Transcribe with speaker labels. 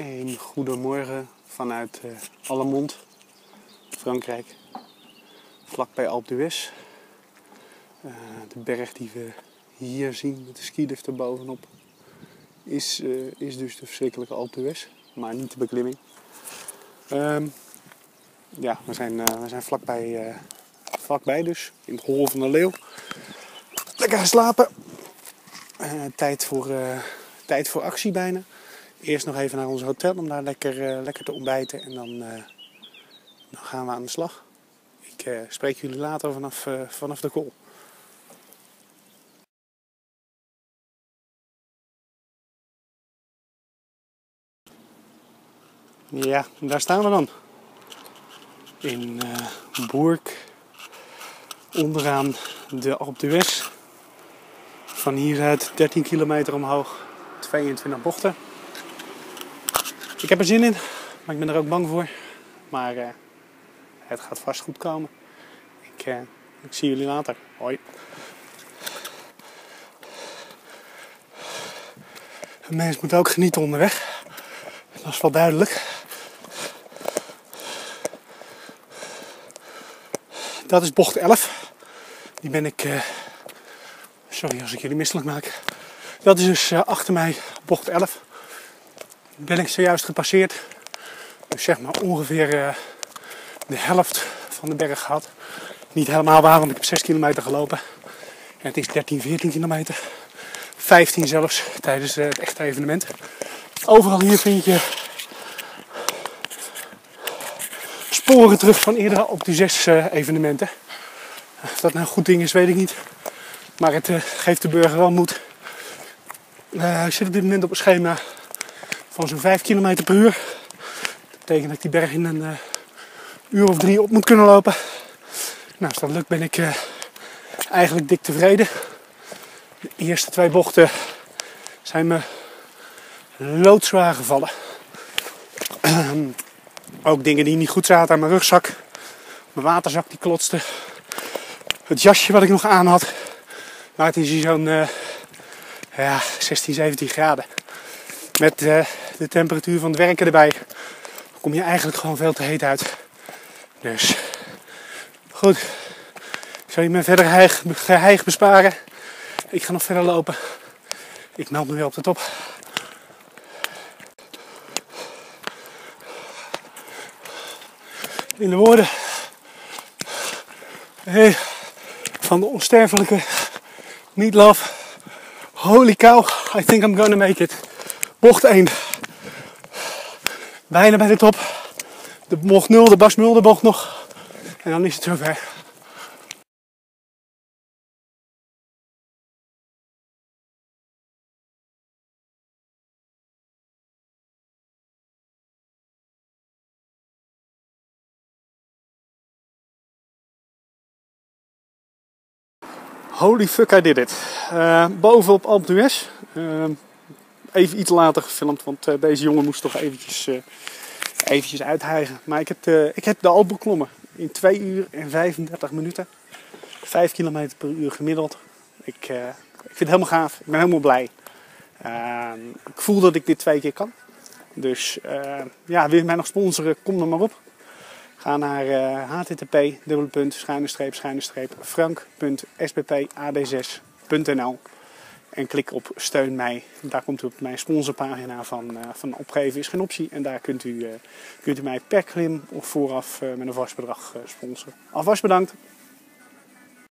Speaker 1: Een goedemorgen vanuit uh, Allemont, Frankrijk, vlakbij Alpe d'Huez. Uh, de berg die we hier zien met de skilift er bovenop is, uh, is dus de verschrikkelijke Alpe d'Huez, maar niet de beklimming. Um, ja, we zijn, we zijn vlakbij, vlakbij dus, in het hol van de leeuw. Lekker geslapen. tijd, voor, tijd voor actie bijna eerst nog even naar ons hotel om daar lekker, uh, lekker te ontbijten. En dan, uh, dan, gaan we aan de slag. Ik uh, spreek jullie later vanaf, vanaf de call. Ja, daar staan we dan. In Boerk. Onderaan de Alpe d'Huez. Van hieruit 13 kilometer omhoog. 22 bochten. Ik heb er zin in, maar ik ben er ook bang voor. Maar uh, het gaat vast goed komen. Ik, uh, ik zie jullie later. Hoi. Een mens moet ook genieten onderweg. Dat is wel duidelijk. Dat is bocht 11. Die ben ik. Uh, sorry als ik jullie misselijk maak. Dat is dus achter mij bocht 11 ben ik zojuist gepasseerd. Dus zeg maar ongeveer uh, de helft van de berg gehad. Niet helemaal waar, want ik heb 6 kilometer gelopen. En het is 13, 14 kilometer. 15 zelfs tijdens uh, het echte evenement. Overal hier vind je sporen terug van eerder op die zes uh, evenementen. Of dat nou een goed ding is, weet ik niet. Maar het geeft de burger wel moed. ik zit op dit moment op een schema van zo'n 5 km per uur. Dat betekent dat ik die berg in een uh, uur of drie op moet kunnen lopen. Nou, als dat lukt ben ik uh, eigenlijk dik tevreden. De eerste twee bochten zijn me loodzwaar gevallen. Ook dingen die niet goed zaten aan mijn rugzak. Mijn waterzak die klotste. Het jasje wat ik nog aan had. Maar het is hier zo'n uh, ja, 16, 17 graden. Met uh, de temperatuur van het werken erbij kom je eigenlijk gewoon veel te heet uit. Dus goed, ik zal je me verder geheig, besparen. Ik ga nog verder lopen. Ik meld me weer op de top. In de woorden hey, van de onsterfelijke Meatloaf. Holy cow, I think I'm gonna make it. Bocht 1. Bijna bij de top. De bocht 0, de Bas bocht nog. En dan is het zover. Holy fuck, I did it. Uh, boven op Alpe d'Huez. Uh, even iets later gefilmd, want uh, deze jongen moest toch eventjes, uh, eventjes uithijgen. Maar ik heb, de, ik heb de Alp beklommen in 2 uur en 35 minuten. 5 km per uur gemiddeld. Ik, ik vind het helemaal gaaf. Ik ben helemaal blij. Ehm, ik voel dat ik dit twee keer kan. Dus ja, wil je mij nog sponsoren, kom er maar op. Ga naar http frank.sbpad6.nl en klik op steun mij. Daar komt u op mijn sponsorpagina van, uh, van opgeven is geen optie. En daar kunt u, uh, kunt u mij per klim of vooraf uh, met een vast bedrag sponsoren. Alvast bedankt.